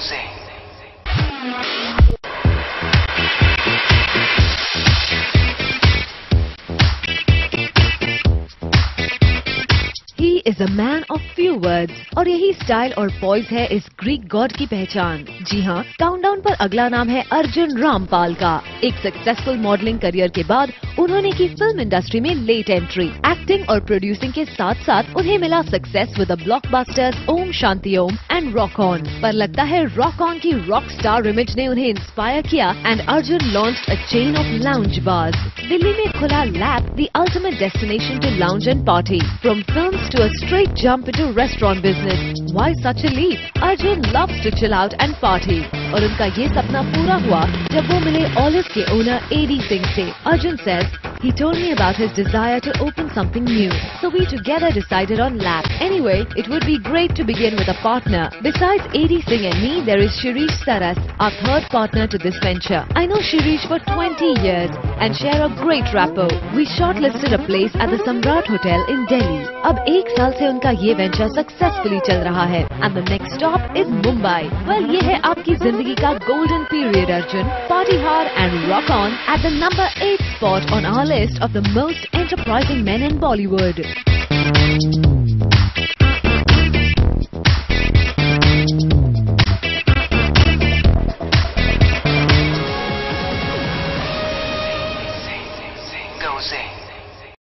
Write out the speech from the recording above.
music. He is a man of few words और यही style और पॉइज है इस ग्रीक गॉड की पहचान। जी हाँ काउंटडाउन पर अगला नाम है अर्जुन रामपाल का। एक सक्सेसफुल मॉडलिंग करियर के बाद उन्होंने की फ़िल्म इंडस्ट्री में लेट एंट्री एक्टिंग और प्रोड्यूसिंग के साथ साथ उन्हें मिला success with blockbusters Om Shanti Om and Rock On पर लगता है रॉक ऑन की रॉक स्टार इमेज ने उन्हें इंस्पायर किया and Arjun launch a chain of lounge bars Delhi में खुला lab the ultimate destination to lounge and party from film to straight jump into restaurant business. Why such a leap? Arjun loves to chill out and party. और उनका ये सपना पूरा हुआ जब वो मिले ऑलिव के ओनर एडी सिंह से Arjun says He told me about his desire to open something new. So we together decided on LAP. Anyway, it would be great to begin with a partner. Besides AD Singh and me, there is Shirish Saras, our third partner to this venture. I know Shirish for 20 years and share a great rapport. We shortlisted a place at the Samrat Hotel in Delhi. अब एक साल से उनका ये venture successfully चल रहा है and the next stop is Mumbai well ये है आपकी जिंदगी का गोल्डन पीरियड अर्जुन पार्टी हार and rock on at the number eight spot on our list of the most enterprising men in Bollywood. Go Zing.